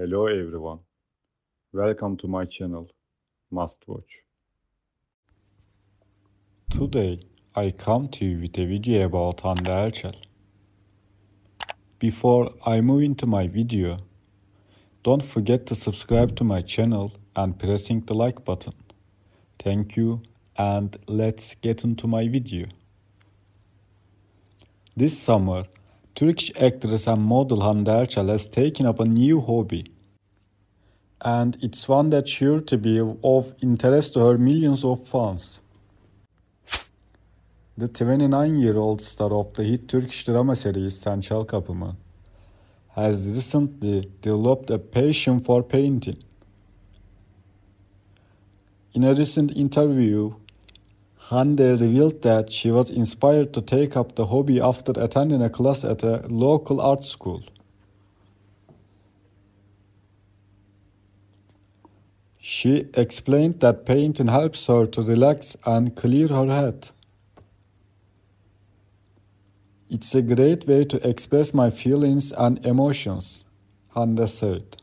Hello everyone. Welcome to my channel, Must Watch. Today I come to you with a video about Hande Erçel. Before I move into my video, don't forget to subscribe to my channel and pressing the like button. Thank you and let's get into my video. This summer, Turkish actress and model Hande Erçel has taken up a new hobby. And it's one that's sure to be of interest to her millions of fans. The 29-year-old star of the hit Turkish drama series Sen Çal Kapımı has recently developed a passion for painting. In a recent interview, Hande revealed that she was inspired to take up the hobby after attending a class at a local art school. She explained that painting helps her to relax and clear her head. It's a great way to express my feelings and emotions, Hande said.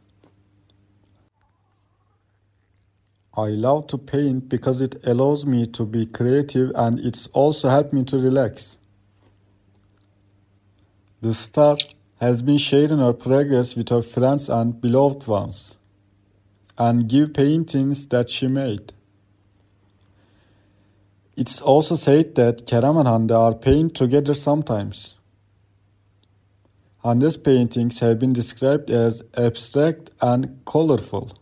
I love to paint because it allows me to be creative and it's also helped me to relax. The star has been sharing her progress with her friends and beloved ones and give paintings that she made. It's also said that Kerem and Hande are paint together sometimes. Hande's paintings have been described as abstract and colorful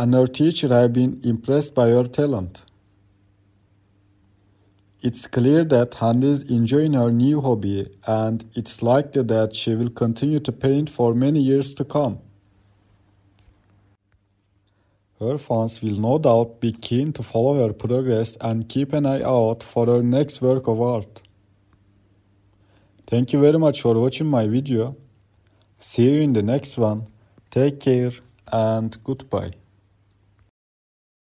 and her teacher have been impressed by her talent. It's clear that Hande is enjoying her new hobby and it's likely that she will continue to paint for many years to come. Her fans will no doubt be keen to follow her progress and keep an eye out for her next work of art. Thank you very much for watching my video. See you in the next one. Take care and goodbye.